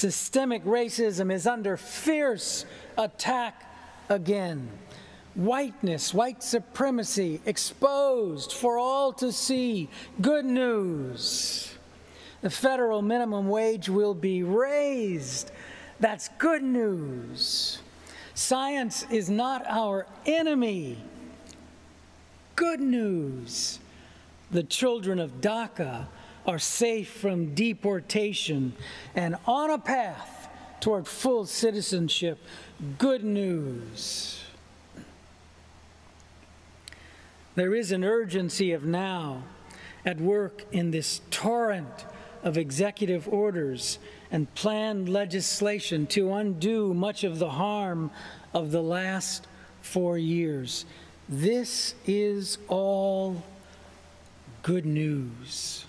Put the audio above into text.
Systemic racism is under fierce attack again. Whiteness, white supremacy exposed for all to see. Good news. The federal minimum wage will be raised. That's good news. Science is not our enemy. Good news. The children of DACA are safe from deportation and on a path toward full citizenship. Good news. There is an urgency of now at work in this torrent of executive orders and planned legislation to undo much of the harm of the last four years. This is all good news.